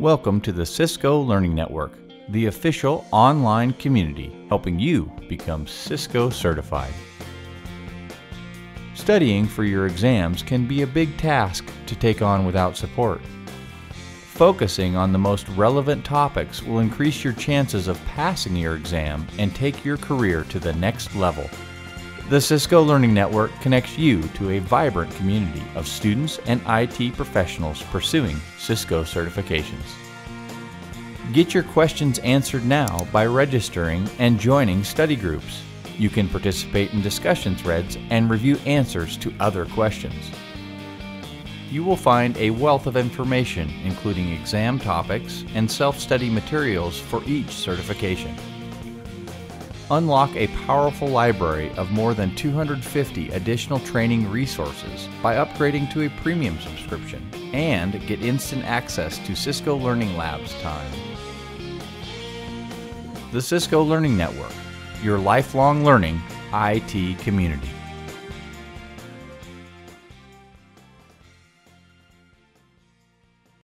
Welcome to the Cisco Learning Network, the official online community helping you become Cisco certified. Studying for your exams can be a big task to take on without support. Focusing on the most relevant topics will increase your chances of passing your exam and take your career to the next level. The Cisco Learning Network connects you to a vibrant community of students and IT professionals pursuing Cisco certifications. Get your questions answered now by registering and joining study groups. You can participate in discussion threads and review answers to other questions. You will find a wealth of information, including exam topics and self study materials for each certification. Unlock a powerful library of more than 250 additional training resources by upgrading to a premium subscription and get instant access to Cisco Learning Labs time. The Cisco Learning Network, your lifelong learning IT community.